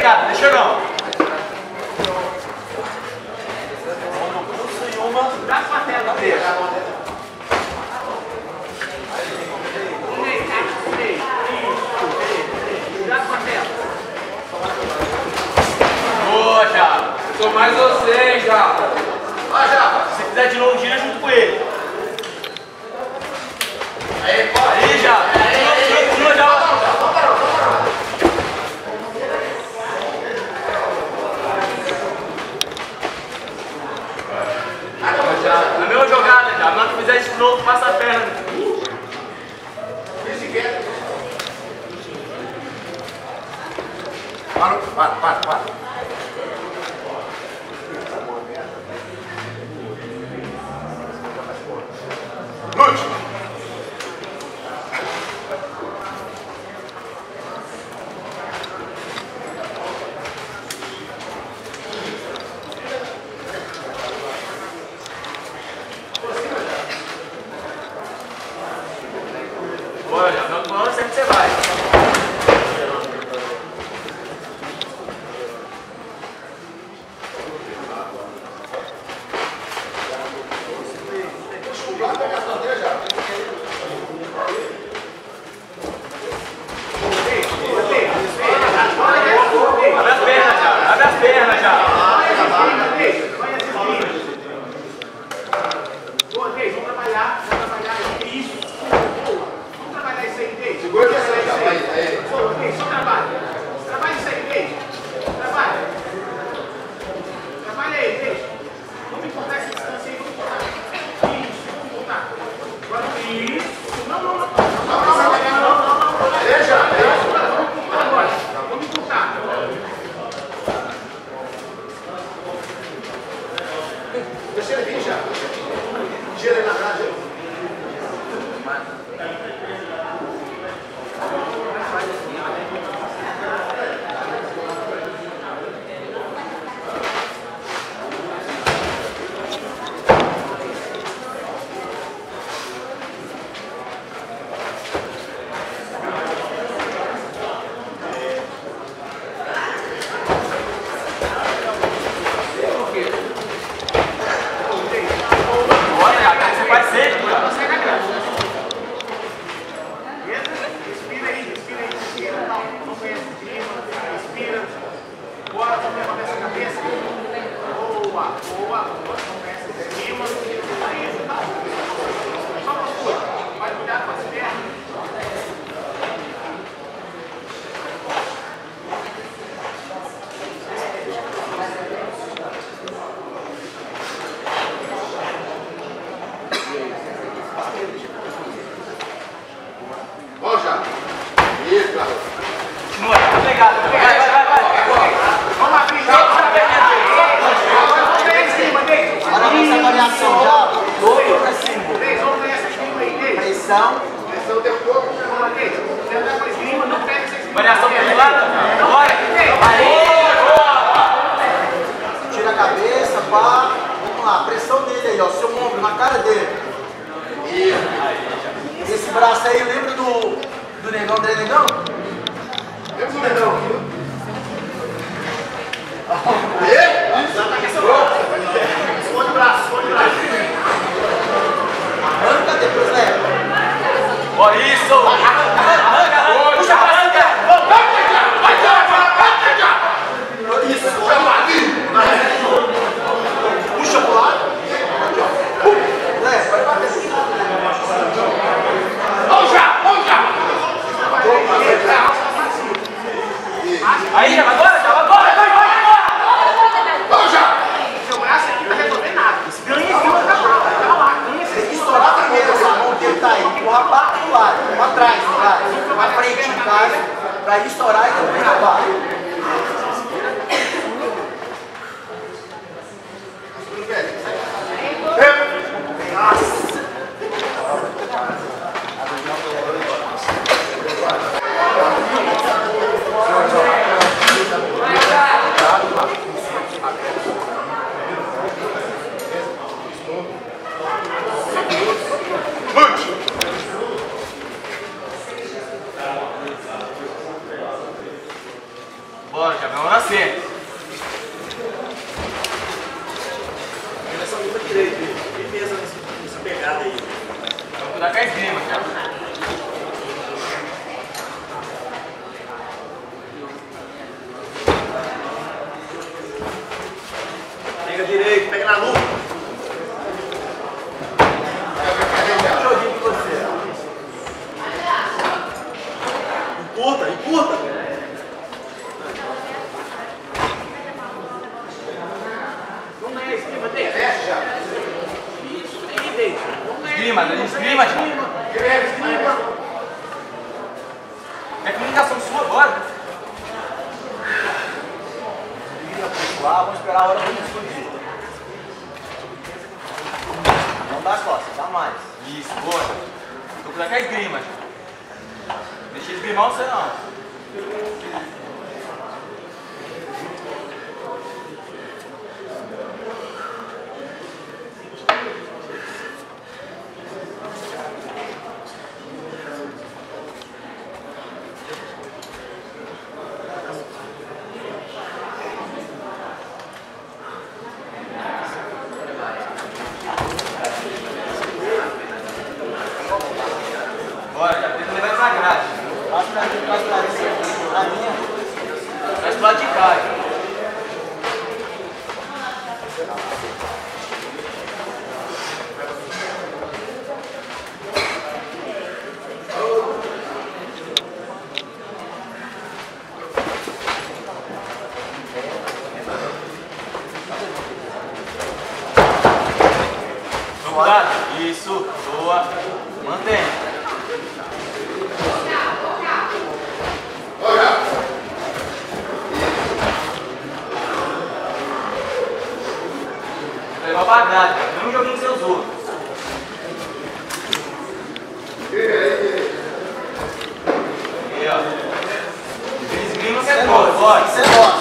pegada, deixa eu não. Uma no pulso e uma na patela dele. Tô mais você, já. cuatro. trabalhar, vai trabalhar isso. Vamos trabalhar isso aí, Deide. Segura isso aí, Deide. Só trabalha. Variação regulada? Bora! Tira a cabeça, pá. Vamos lá, pressão dele aí, ó. Seu ombro na cara dele. Isso. Esse braço aí, lembra do, do negão, do negão? Lembra do negão? E? Isso. Tá esconde o braço, esconde o braço. Arranca depois, né? Olha isso! Arranca, arranca, arranca! Puxa Ahí, Não Esgrima, né? Esgrima, Thiago. Esgrima. É comunicação sua agora. Lá, vamos esperar a hora para explodir. Não dá costas, dá mais. Isso, boa. Tô cuidando com a esgrima, Thiago. Deixa esgrimar você não. Bora, Thiago. Tenta levar essa grade. Traz pra mim, traz pra mim. A minha. Traz pro lado de cá, Thiago. Vamos lá? Isso, boa. Mantém. Grade, mesmo joguinho que você usou. Aí, ó. Esgrima você bora. Isso é nosso.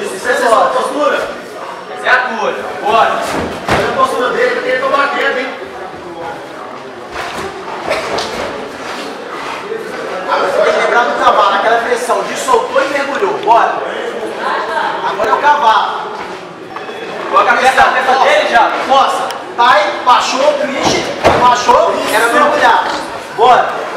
Isso, isso é nosso. Postura. Essa é a tua, bora. Olha a postura dele, porque ele a queda, hein? Tem que lembrar do cavalo, aquela pressão de soltou e mergulhou. Bora. Agora é o cavalo. A testa na testa dele já. Nossa, tai, baixou, piche, baixou, era mergulhar. Bora.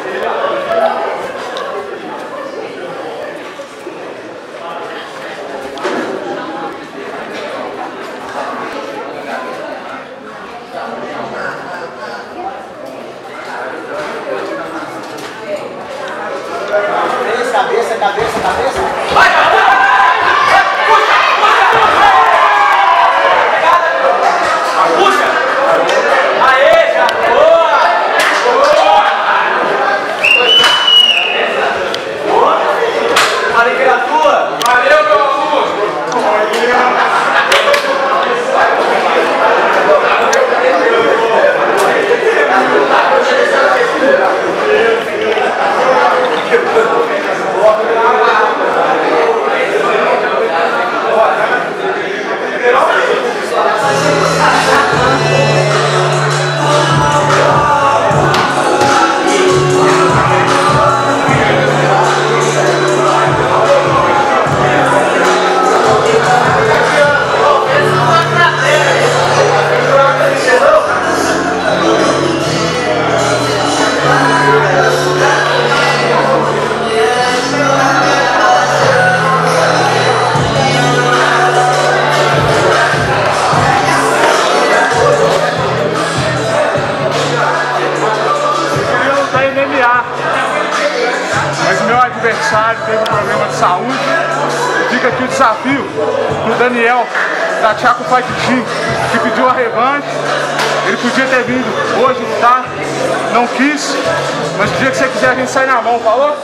Meu adversário teve um problema de saúde. Fica aqui o desafio pro Daniel, da Chaco Fight Team, que pediu a revanche. Ele podia ter vindo hoje lutar, não quis. Mas o dia que você quiser a gente sai na mão, falou?